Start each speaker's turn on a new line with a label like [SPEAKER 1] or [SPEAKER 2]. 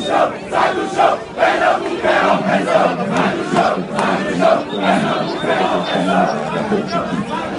[SPEAKER 1] chão, sai do chão, Pernambuco é opressão. Sai do chão, sai do chão, Pernambuco é opressão.